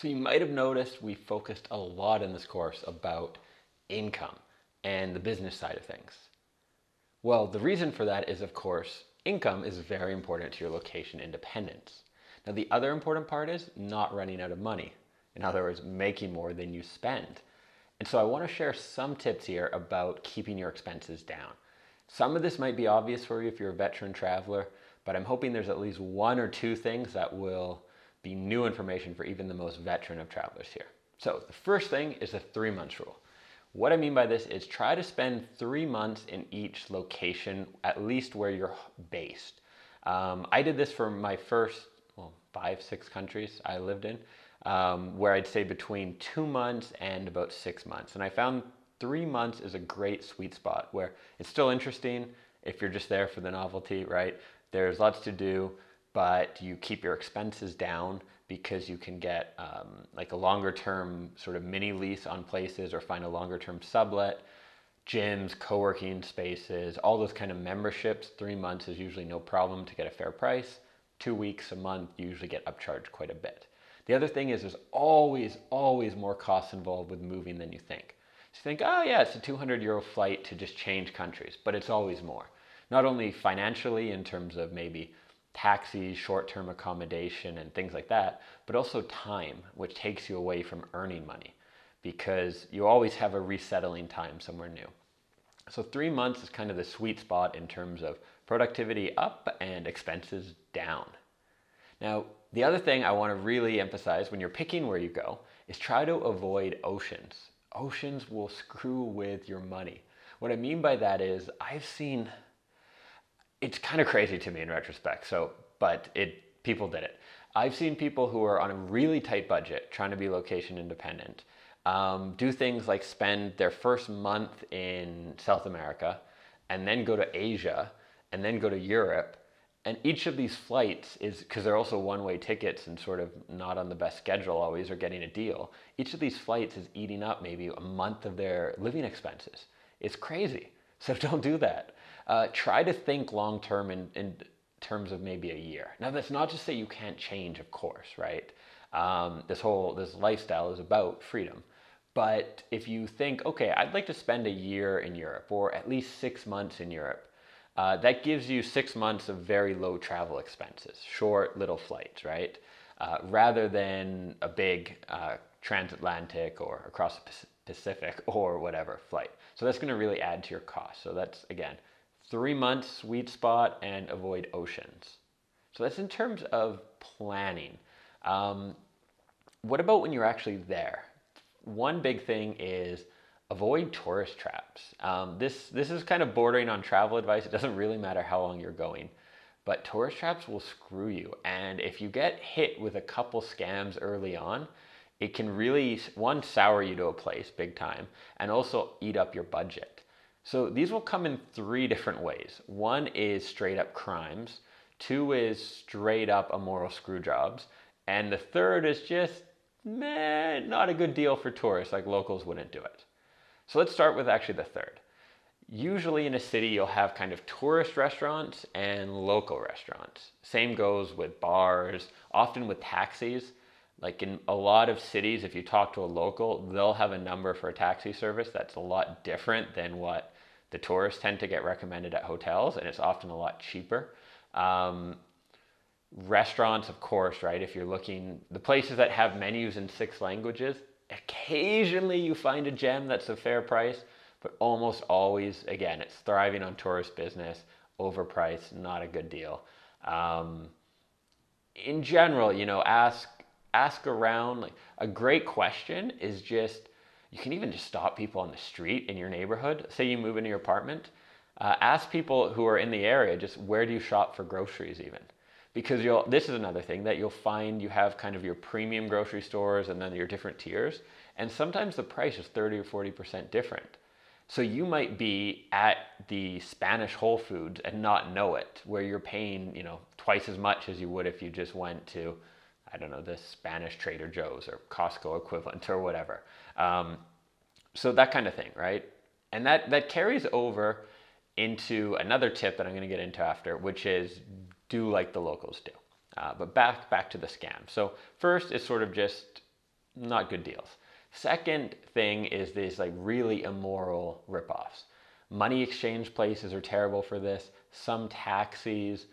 So you might have noticed we focused a lot in this course about income and the business side of things. Well, the reason for that is, of course, income is very important to your location independence. Now, the other important part is not running out of money. In other words, making more than you spend. And so I want to share some tips here about keeping your expenses down. Some of this might be obvious for you if you're a veteran traveler, but I'm hoping there's at least one or two things that will be new information for even the most veteran of travelers here. So the first thing is the three months rule. What I mean by this is try to spend three months in each location, at least where you're based. Um, I did this for my first, well, five, six countries I lived in, um, where I'd say between two months and about six months. And I found three months is a great sweet spot where it's still interesting if you're just there for the novelty, right? There's lots to do but you keep your expenses down because you can get um, like a longer term sort of mini lease on places or find a longer term sublet gyms co-working spaces all those kind of memberships. Three months is usually no problem to get a fair price. Two weeks a month you usually get upcharged quite a bit. The other thing is there's always always more costs involved with moving than you think. So you think oh yeah it's a 200 euro flight to just change countries but it's always more. Not only financially in terms of maybe taxis, short term accommodation, and things like that, but also time, which takes you away from earning money because you always have a resettling time somewhere new. So, three months is kind of the sweet spot in terms of productivity up and expenses down. Now, the other thing I want to really emphasize when you're picking where you go is try to avoid oceans. Oceans will screw with your money. What I mean by that is, I've seen it's kind of crazy to me in retrospect. So, but it people did it. I've seen people who are on a really tight budget, trying to be location independent, um, do things like spend their first month in South America, and then go to Asia, and then go to Europe. And each of these flights is because they're also one-way tickets and sort of not on the best schedule always or getting a deal. Each of these flights is eating up maybe a month of their living expenses. It's crazy. So don't do that uh, try to think long term in, in terms of maybe a year. Now, that's not to say you can't change, of course, right? Um, this whole this lifestyle is about freedom. But if you think, okay, I'd like to spend a year in Europe or at least six months in Europe, uh, that gives you six months of very low travel expenses, short little flights, right? Uh, rather than a big uh, transatlantic or across the Pacific or whatever flight. So that's going to really add to your cost. So that's again three months sweet spot and avoid oceans. So that's in terms of planning. Um, what about when you're actually there? One big thing is avoid tourist traps. Um, this this is kind of bordering on travel advice. It doesn't really matter how long you're going, but tourist traps will screw you. And if you get hit with a couple scams early on, it can really one sour you to a place big time, and also eat up your budget. So these will come in three different ways. One is straight up crimes, two is straight up immoral screw jobs, and the third is just meh, not a good deal for tourists, like locals wouldn't do it. So let's start with actually the third. Usually in a city, you'll have kind of tourist restaurants and local restaurants. Same goes with bars, often with taxis. Like in a lot of cities, if you talk to a local, they'll have a number for a taxi service that's a lot different than what the tourists tend to get recommended at hotels, and it's often a lot cheaper. Um, restaurants, of course, right? If you're looking, the places that have menus in six languages, occasionally you find a gem that's a fair price, but almost always, again, it's thriving on tourist business, overpriced, not a good deal. Um, in general, you know, ask ask around. Like a great question is just you can even just stop people on the street in your neighborhood. Say you move into your apartment, uh, ask people who are in the area just where do you shop for groceries even because you'll this is another thing that you'll find you have kind of your premium grocery stores and then your different tiers and sometimes the price is 30 or 40% different so you might be at the spanish whole foods and not know it where you're paying you know twice as much as you would if you just went to I don't know, the Spanish Trader Joe's or Costco equivalent or whatever. Um, so that kind of thing, right? And that, that carries over into another tip that I'm going to get into after, which is do like the locals do. Uh, but back back to the scam. So first it's sort of just Not good deals. Second thing is these like really immoral ripoffs. Money exchange places are terrible for this. Some taxis,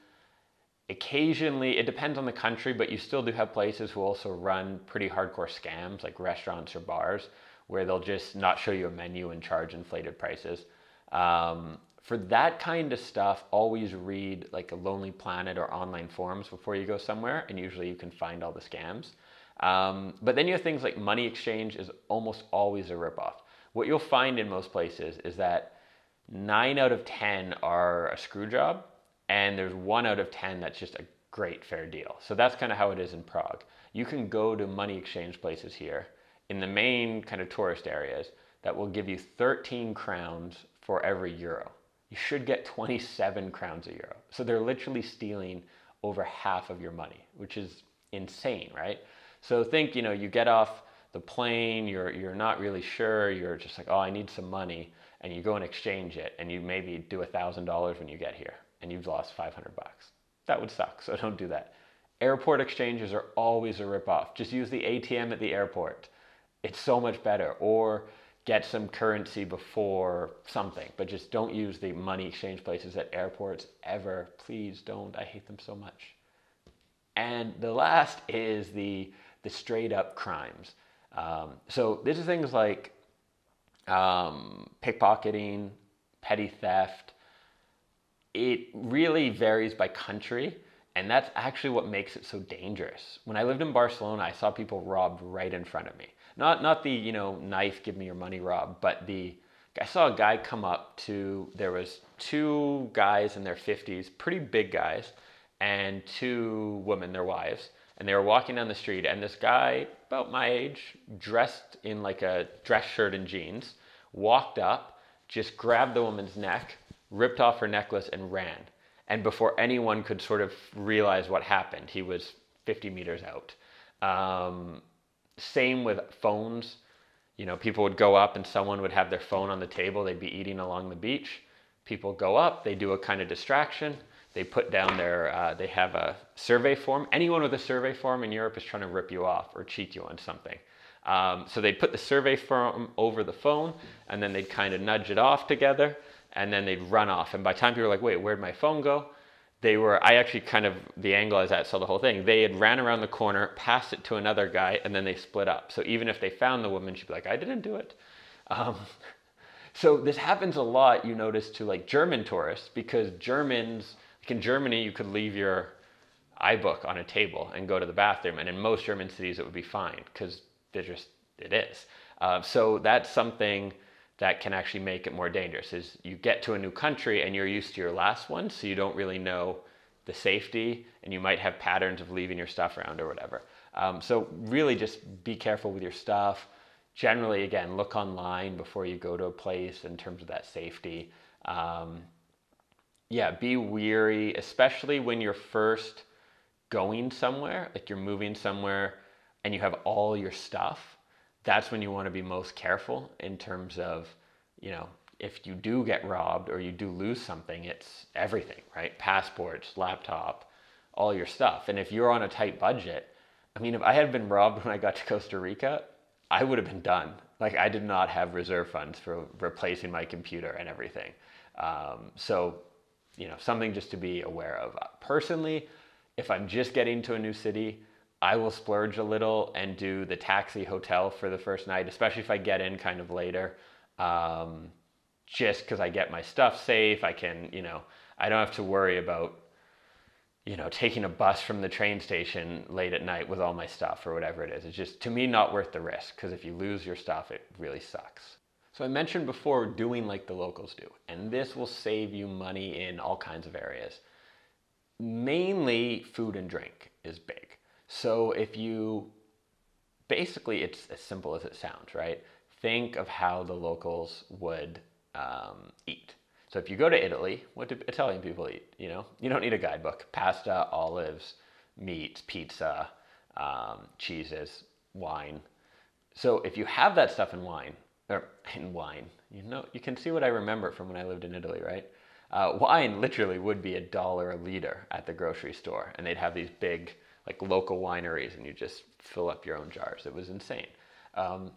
occasionally, it depends on the country, but you still do have places who also run pretty hardcore scams like restaurants or bars where they'll just not show you a menu and charge inflated prices. Um, for that kind of stuff, always read like a Lonely Planet or online forums before you go somewhere, and usually you can find all the scams. Um, but then you have things like money exchange is almost always a ripoff. What you'll find in most places is that nine out of 10 are a screw job, and there's one out of 10 that's just a great fair deal. So that's kind of how it is in Prague. You can go to money exchange places here in the main kind of tourist areas that will give you 13 crowns for every euro. You should get 27 crowns a euro. So they're literally stealing over half of your money, which is insane, right? So think, you know, you get off the plane, you're you're not really sure, you're just like, oh, I need some money, and you go and exchange it, and you maybe do a thousand dollars when you get here, and you've lost 500 bucks. That would suck. So don't do that. Airport exchanges are always a ripoff. Just use the ATM at the airport. It's so much better. Or get some currency before something, but just don't use the money exchange places at airports ever. Please don't. I hate them so much. And the last is the the straight up crimes. Um, so these are things like um, pickpocketing, petty theft. It really varies by country, and that's actually what makes it so dangerous. When I lived in Barcelona, I saw people robbed right in front of me. Not not the you know knife, give me your money, rob, but the I saw a guy come up to. There was two guys in their fifties, pretty big guys, and two women, their wives, and they were walking down the street, and this guy, about my age, dressed in like a dress shirt and jeans, walked up, just grabbed the woman's neck, ripped off her necklace, and ran. And before anyone could sort of realize what happened, he was 50 meters out. Um, same with phones. You know, people would go up and someone would have their phone on the table, they'd be eating along the beach. People go up, they do a kind of distraction they put down their, uh, they have a survey form. Anyone with a survey form in Europe is trying to rip you off or cheat you on something. Um, so they'd put the survey form over the phone and then they'd kind of nudge it off together and then they'd run off. And by time people were like, wait, where'd my phone go? They were, I actually kind of, the angle is that saw the whole thing. They had ran around the corner, passed it to another guy, and then they split up. So even if they found the woman, she'd be like, I didn't do it. Um, so this happens a lot, you notice, to like German tourists because Germans, like in Germany, you could leave your iBook on a table and go to the bathroom, and in most German cities, it would be fine because they're just it is. Uh, so that's something that can actually make it more dangerous. Is you get to a new country and you're used to your last one, so you don't really know the safety, and you might have patterns of leaving your stuff around or whatever. Um, so really, just be careful with your stuff. Generally, again, look online before you go to a place in terms of that safety. Um, yeah, be weary, especially when you're first going somewhere, like you're moving somewhere and you have all your stuff. That's when you want to be most careful in terms of, you know, if you do get robbed or you do lose something, it's everything, right? Passports, laptop, all your stuff. And if you're on a tight budget, I mean, if I had been robbed when I got to Costa Rica, I would have been done. Like, I did not have reserve funds for replacing my computer and everything. Um, so you know, something just to be aware of. Personally, if I'm just getting to a new city, I will splurge a little and do the taxi hotel for the first night, especially if I get in kind of later. Um, just because I get my stuff safe, I can, you know, I don't have to worry about, you know, taking a bus from the train station late at night with all my stuff or whatever it is. It's just, to me, not worth the risk because if you lose your stuff, it really sucks. So I mentioned before doing like the locals do, and this will save you money in all kinds of areas. Mainly food and drink is big. So if you, basically it's as simple as it sounds, right? Think of how the locals would um, eat. So if you go to Italy, what do Italian people eat? You know, you don't need a guidebook. Pasta, olives, meat, pizza, um, cheeses, wine. So if you have that stuff in wine, or in wine. You know, you can see what I remember from when I lived in Italy, right? Uh, wine literally would be a dollar a liter at the grocery store, and they'd have these big like local wineries, and you just fill up your own jars. It was insane. Um,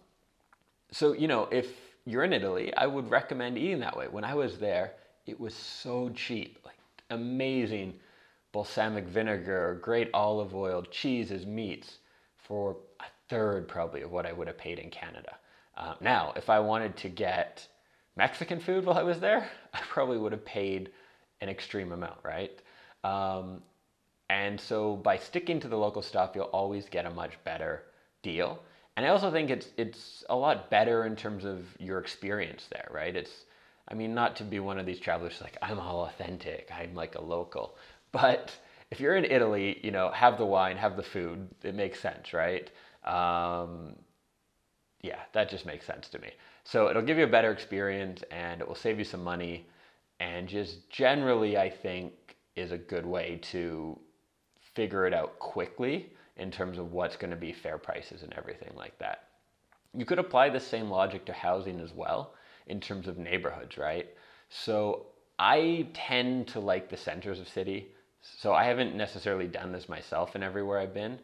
so you know, if you're in Italy, I would recommend eating that way. When I was there, it was so cheap, like amazing balsamic vinegar, great olive oil, cheeses, meats for a third probably of what I would have paid in Canada. Uh, now, if I wanted to get Mexican food while I was there, I probably would have paid an extreme amount, right? Um, and so by sticking to the local stuff, you'll always get a much better deal. And I also think it's it's a lot better in terms of your experience there, right? It's I mean, not to be one of these travelers like I'm all authentic, I'm like a local, but if you're in Italy, you know, have the wine, have the food, it makes sense, right? Um, yeah, that just makes sense to me. So it'll give you a better experience and it will save you some money, and just generally, I think is a good way to figure it out quickly in terms of what's going to be fair prices and everything like that. You could apply the same logic to housing as well in terms of neighborhoods, right? So I tend to like the centers of city. So I haven't necessarily done this myself in everywhere I've been,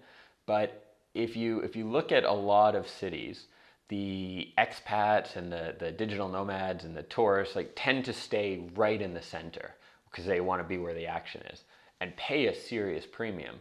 but if you if you look at a lot of cities, the expats and the, the digital nomads and the tourists like tend to stay right in the center because they want to be where the action is and pay a serious premium.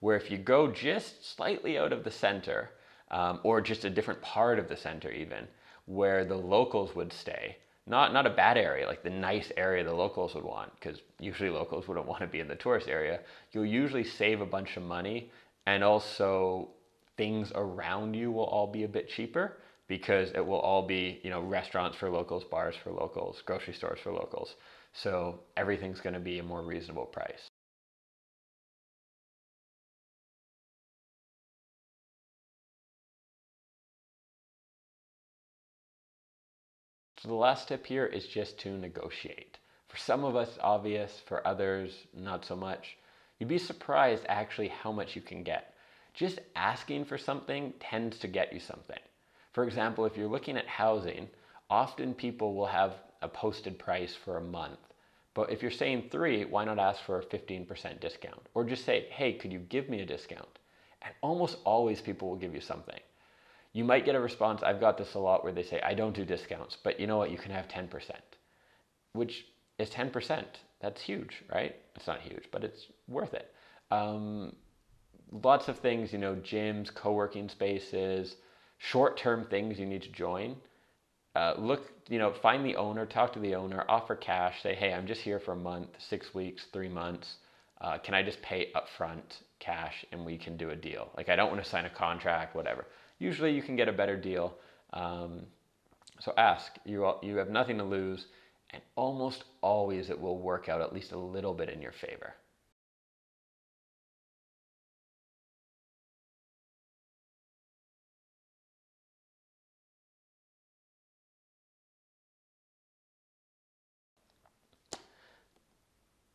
Where if you go just slightly out of the center, um, or just a different part of the center even, where the locals would stay, not not a bad area, like the nice area the locals would want, because usually locals wouldn't want to be in the tourist area. You'll usually save a bunch of money, and also things around you will all be a bit cheaper because it will all be you know restaurants for locals, bars for locals, grocery stores for locals. So everything's going to be a more reasonable price. So the last tip here is just to negotiate. For some of us, obvious, for others, not so much. You'd be surprised actually how much you can get. Just asking for something tends to get you something. For example, if you're looking at housing, often people will have a posted price for a month. But if you're saying three, why not ask for a 15% discount? Or just say, hey, could you give me a discount? And almost always people will give you something you might get a response. I've got this a lot where they say, I don't do discounts, but you know what? You can have 10%, which is 10%. That's huge, right? It's not huge, but it's worth it. Um, lots of things, you know, gyms, co working spaces, short term things you need to join. Uh, look, you know, find the owner, talk to the owner, offer cash, say, hey, I'm just here for a month, six weeks, three months. Uh, can I just pay upfront cash and we can do a deal? Like, I don't want to sign a contract, whatever usually you can get a better deal. Um, so ask. You, you have nothing to lose, and almost always it will work out at least a little bit in your favor.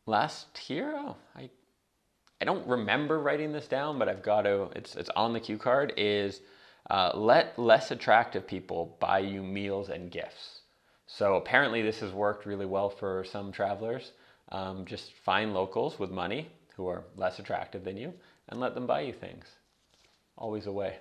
Last here, oh, I I don't remember writing this down, but I've got to. It's it's on the cue card. Is uh, let less attractive people buy you meals and gifts. So apparently, this has worked really well for some travelers. Um, just find locals with money who are less attractive than you and let them buy you things. Always a way.